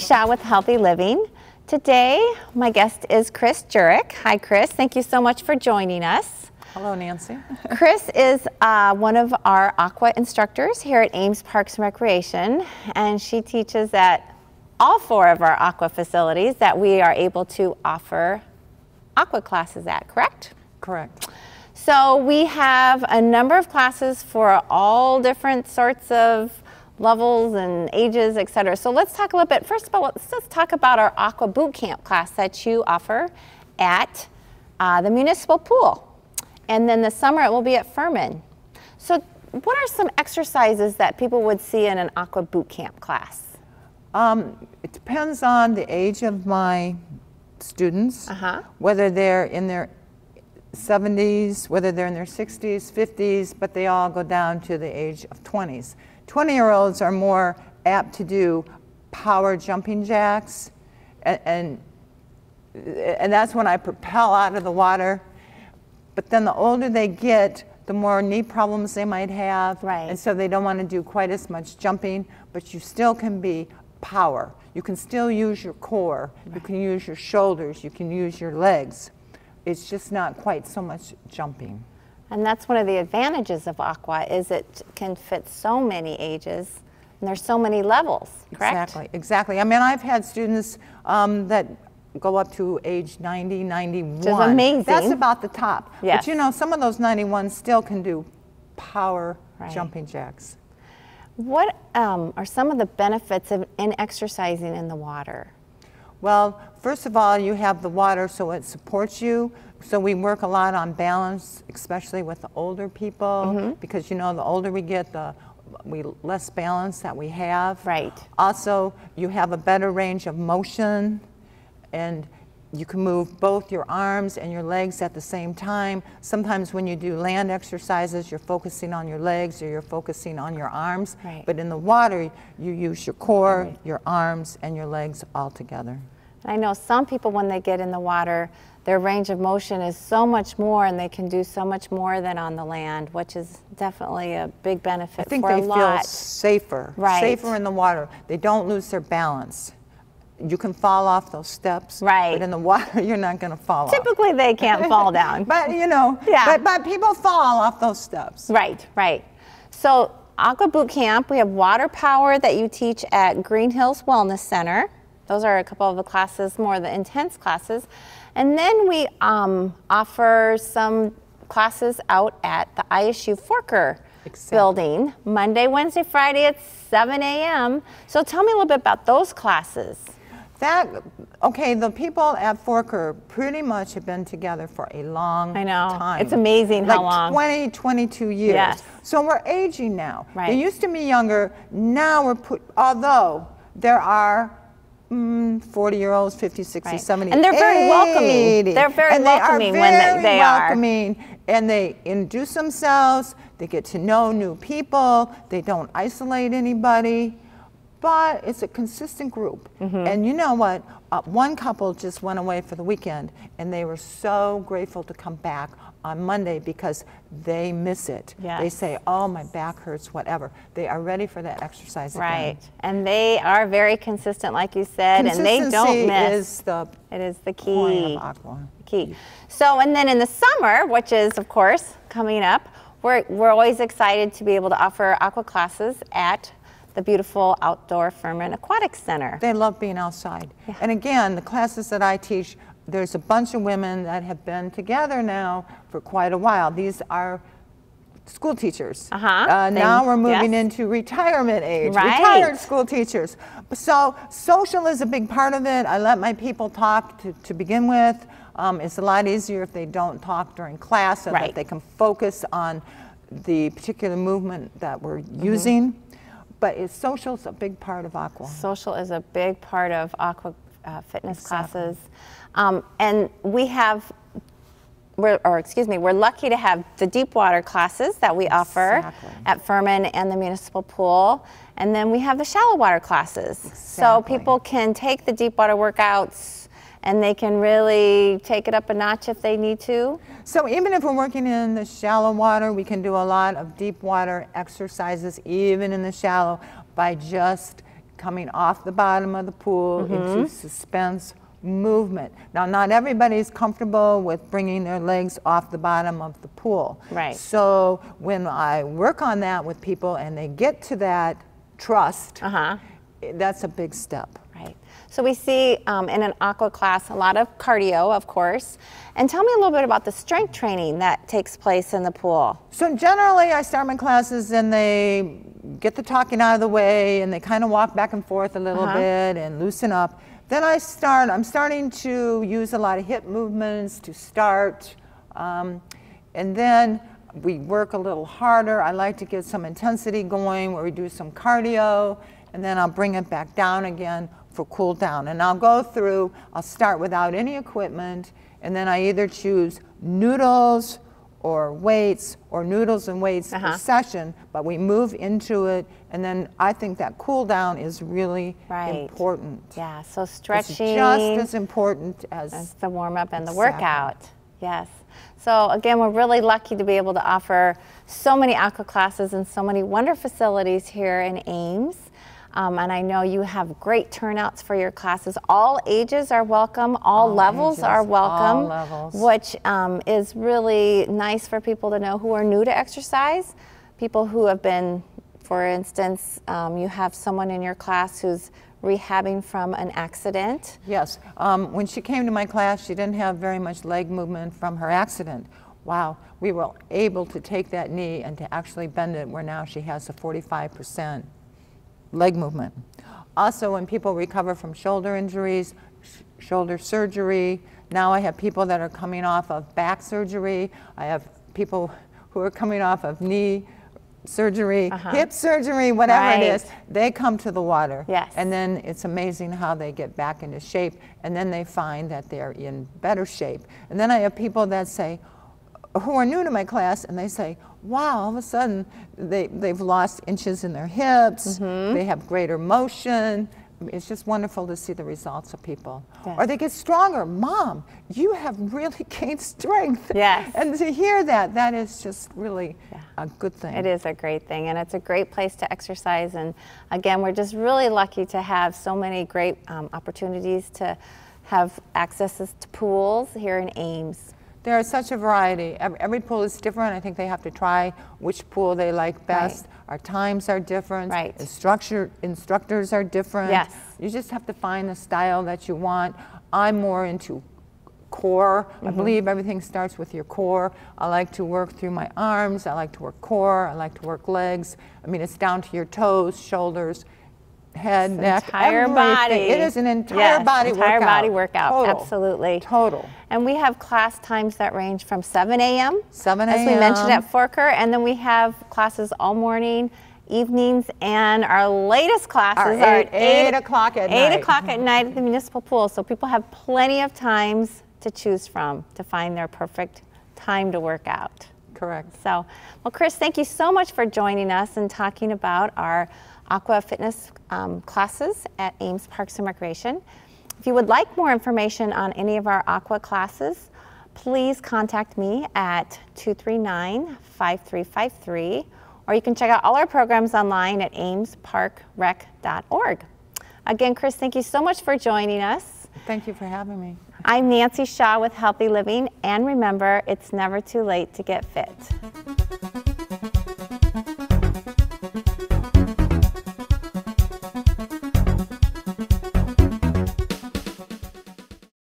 Shaw with Healthy Living. Today, my guest is Chris Jurek. Hi, Chris. Thank you so much for joining us. Hello, Nancy. Chris is uh, one of our aqua instructors here at Ames Parks and Recreation, and she teaches at all four of our aqua facilities that we are able to offer aqua classes at, correct? Correct. So we have a number of classes for all different sorts of levels and ages, etc. So let's talk a little bit. First of all, let's, let's talk about our Aqua Boot Camp class that you offer at uh, the municipal pool. And then the summer it will be at Furman. So what are some exercises that people would see in an Aqua Boot Camp class? Um, it depends on the age of my students, uh -huh. whether they're in their 70s, whether they're in their 60s, 50s, but they all go down to the age of 20s. 20 year olds are more apt to do power jumping jacks, and, and, and that's when I propel out of the water. But then the older they get, the more knee problems they might have. Right. And so they don't want to do quite as much jumping, but you still can be power. You can still use your core. Right. You can use your shoulders. You can use your legs. It's just not quite so much jumping. And that's one of the advantages of Aqua is it can fit so many ages and there's so many levels, correct? Exactly, exactly. I mean, I've had students um, that go up to age 90, 91. Which is amazing. That's about the top. Yes. But you know, some of those 91 still can do power right. jumping jacks. What um, are some of the benefits of in exercising in the water? Well, first of all, you have the water so it supports you. So we work a lot on balance, especially with the older people, mm -hmm. because you know the older we get, the we less balance that we have. Right. Also, you have a better range of motion, and you can move both your arms and your legs at the same time. Sometimes when you do land exercises, you're focusing on your legs or you're focusing on your arms. Right. But in the water, you use your core, right. your arms, and your legs all together. I know some people, when they get in the water, their range of motion is so much more and they can do so much more than on the land, which is definitely a big benefit I think they feel safer, right. safer in the water. They don't lose their balance. You can fall off those steps, right. but in the water you're not going to fall Typically off. they can't fall down. but you know, yeah. but, but people fall off those steps. Right, right. So Aqua Boot Camp, we have water power that you teach at Green Hills Wellness Center. Those are a couple of the classes, more the intense classes. And then we um, offer some classes out at the ISU Forker exactly. building, Monday, Wednesday, Friday at 7 a.m. So tell me a little bit about those classes. That, okay, the people at Forker pretty much have been together for a long time. I know. time. It's amazing like how long. 20, 22 years. Yes. So we're aging now. Right. They used to be younger. Now we're put, although there are mm, 40 year olds, 50, 60, right. 70, And they're very 80. welcoming. They're very and welcoming they are very when they, they welcoming, are. And they induce themselves, they get to know new people, they don't isolate anybody. But it's a consistent group. Mm -hmm. And you know what? Uh, one couple just went away for the weekend and they were so grateful to come back on Monday because they miss it. Yes. They say, oh, my back hurts, whatever. They are ready for that exercise Right. Again. And they are very consistent, like you said, and they don't miss. is the it is the key. of aqua. Key. So, and then in the summer, which is, of course, coming up, we're, we're always excited to be able to offer aqua classes at the beautiful outdoor Furman Aquatic Center. They love being outside. Yeah. And again, the classes that I teach, there's a bunch of women that have been together now for quite a while. These are school teachers. Uh-huh. Uh, now we're moving yes. into retirement age, right. retired school teachers. So social is a big part of it. I let my people talk to, to begin with. Um, it's a lot easier if they don't talk during class so right. that they can focus on the particular movement that we're mm-hmm. using. But is a big part of aqua. Social is a big part of aqua uh, fitness exactly. classes. Um, and we have, we're, or excuse me, we're lucky to have the deep water classes that we offer exactly. at Furman and the municipal pool. And then we have the shallow water classes. Exactly. So people can take the deep water workouts and they can really take it up a notch if they need to. So even if we're working in the shallow water, we can do a lot of deep water exercises, even in the shallow, by just coming off the bottom of the pool mm-hmm. into suspense movement. Now, not everybody's comfortable with bringing their legs off the bottom of the pool. Right. So when I work on that with people and they get to that trust, uh-huh. that's a big step. So we see um, in an aqua class a lot of cardio, of course. And tell me a little bit about the strength training that takes place in the pool. So generally, I start my classes and they get the talking out of the way and they kind of walk back and forth a little uh-huh. bit and loosen up. Then I start, I'm starting to use a lot of hip movements to start. Um, and then we work a little harder. I like to get some intensity going where we do some cardio and then I'll bring it back down again for cool down. And I'll go through, I'll start without any equipment and then I either choose noodles or weights or noodles and weights uh-huh. per session, but we move into it, and then I think that cool down is really right. important. Yeah, so stretching. It's just as important as, as the warm up and the workout. Yes. So again, we're really lucky to be able to offer so many aqua classes and so many wonderful facilities here in Ames. Um, and I know you have great turnouts for your classes. All ages are welcome, all, all levels ages, are welcome, levels. which um, is really nice for people to know who are new to exercise. People who have been, for instance, um, you have someone in your class who's rehabbing from an accident. Yes. Um, when she came to my class, she didn't have very much leg movement from her accident. Wow, we were able to take that knee and to actually bend it where now she has a 45 percent leg movement. Also, when people recover from shoulder injuries, sh shoulder surgery, now I have people that are coming off of back surgery. I have people who are coming off of knee surgery, uh -huh. hip surgery, whatever right. it is, they come to the water. Yes. And then it's amazing how they get back into shape, and then they find that they're in better shape. And then I have people that say, who are new to my class, and they say, wow, all of a sudden they, they've lost inches in their hips, mm-hmm. they have greater motion. It's just wonderful to see the results of people. Yes. Or they get stronger. Mom, you have really gained strength. Yes. And to hear that, that is just really yeah. a good thing. It is a great thing, and it's a great place to exercise. And again, we're just really lucky to have so many great um, opportunities to have access to pools here in Ames. There is such a variety. Every, pool is different. I think they have to try which pool they like best. Right. Our times are different. Right. Instructor, instructors are different. Yes. You just have to find the style that you want. I'm more into core. Mm -hmm. I mm-hmm. believe everything starts with your core. I like to work through my arms. I like to work core. I like to work legs. I mean, it's down to your toes, shoulders, head, neck, entire everything. body. It is an entire yes, body entire workout. body workout. Total. Absolutely. Total. And we have class times that range from 7 a.m. 7 a.m. As we mentioned at Forker, and then we have classes all morning, evenings, and our latest classes are, at 8, 8 o'clock at 8 night. 8 o'clock at night at the municipal pool. So people have plenty of times to choose from to find their perfect time to work out. Correct. So, well, Chris, thank you so much for joining us and talking about our aqua fitness um, classes at Ames Parks and Recreation. If you would like more information on any of our aqua classes, please contact me at 239-5353 or you can check out all our programs online at amesparkrec.org. Again, Chris, thank you so much for joining us. Thank you for having me. I'm Nancy Shaw with Healthy Living, and remember, it's never too late to get fit.